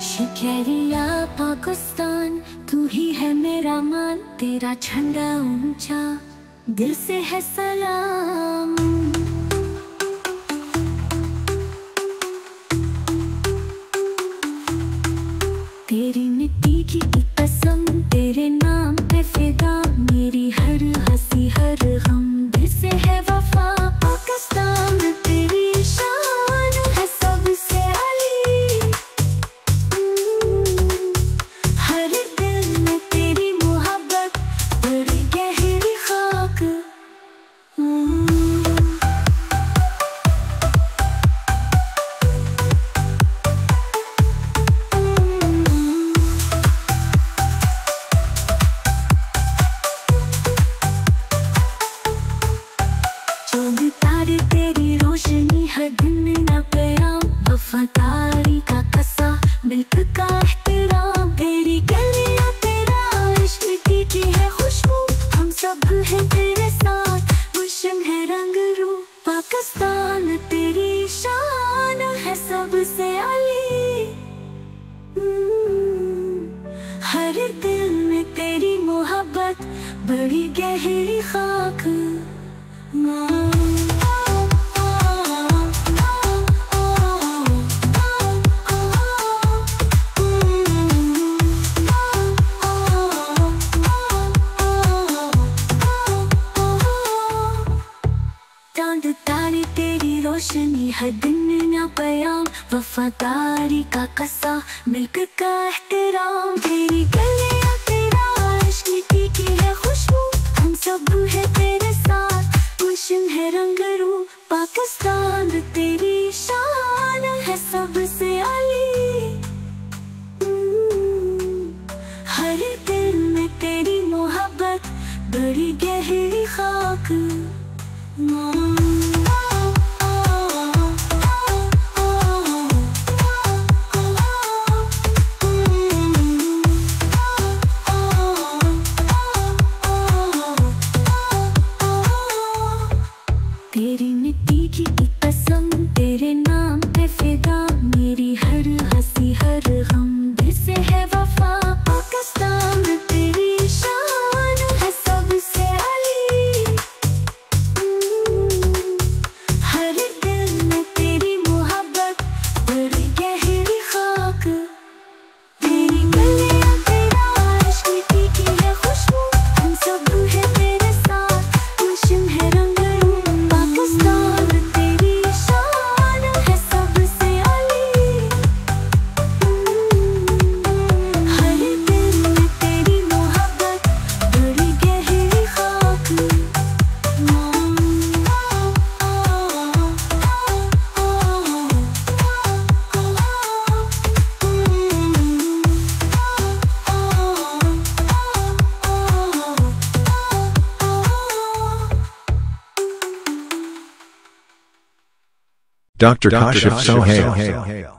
शिकरिया पाकिस्तान तू ही है मेरा मान तेरा झंडा ऊँचा। दिल से है सलाम। चाँद तारे तेरी रोशनी हर दिन न प्याम वफादारी का खुशबू हम सब है रंग रूप पाकिस्तान तेरी शान है सबसे अली हर दिल में तेरी मोहब्बत, बड़ी गहरी खाक। चाँद तारे तेरी रोशनी हर दिन न बयाम वफादारी का कसा मिल्क का एहतराम तेरी गलियाँ पाकिस्तान तेरी शान है सबसे अली। हम्म, हर दिल में तेरी मोहब्बत बड़ी गहरी खाक। तेरी Dr. Kashif Sohail.